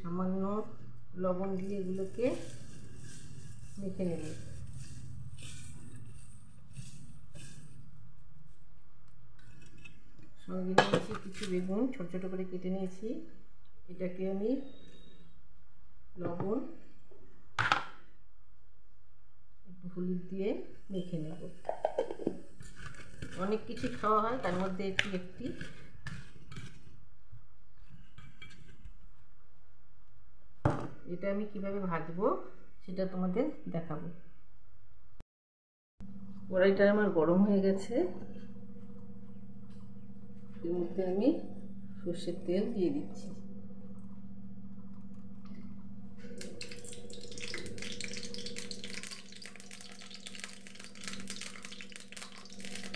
সামান্য লবণ দিয়ে এগুলোকে মেখে নেব। সঙ্গে নিয়েছি কিছু বেগুন, ছোট ছোট করে কেটে নিয়েছি। এটাকে আমি লবণ একটু হলুদ দিয়ে মেখে নেব। অনেক কিছু খাওয়া হয়, তার মধ্যে এটি একটি এটা আমি কীভাবে ভাজবো, সেটা তোমাদের দেখাবো। কড়াইটা আমার গরম হয়ে গেছে। এর মধ্যে আমি সর্ষের তেল দিয়ে দিচ্ছি।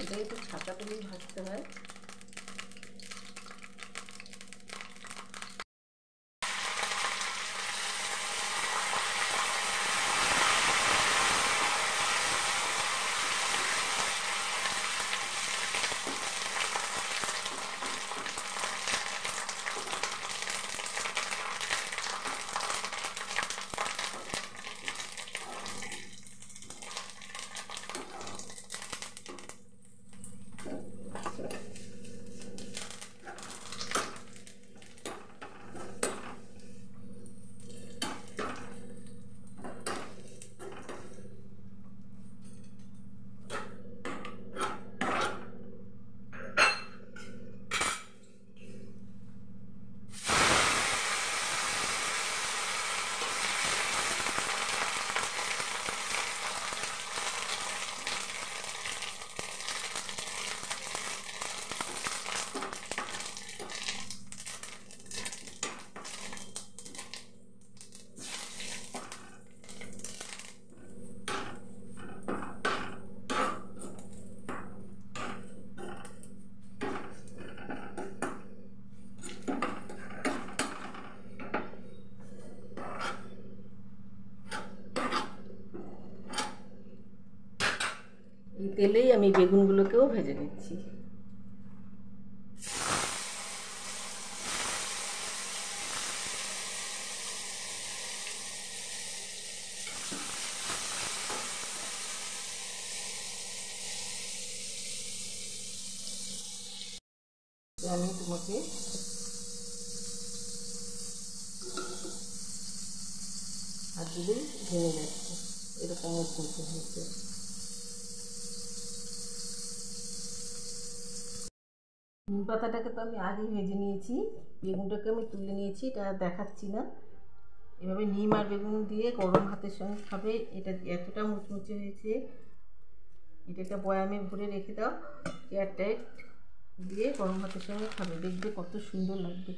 এটা একটু ছাতা তুলেই ভাজতে হয়। তেলেই আমি বেগুনগুলোকেও ভেজে নিচ্ছি। আমি তোমাকে হাত দিলেই ভেঙে যাচ্ছে এরকম করতে হচ্ছে নিম পাতাটাকে তো আমি আগেই ভেজে নিয়েছি। বেগুনটাকে আমি তুলে নিয়েছি, এটা দেখাচ্ছি না। এভাবে নিম আর বেগুন দিয়ে গরম হাতের সঙ্গে খাবে, এটা এতটা মুচমুচে হয়েছে। এটাকে বয়ামে ভরে রেখে দাও, এয়ারটাইট দিয়ে গরম ভাতের সঙ্গে খাবে, দেখবে কত সুন্দর লাগবে।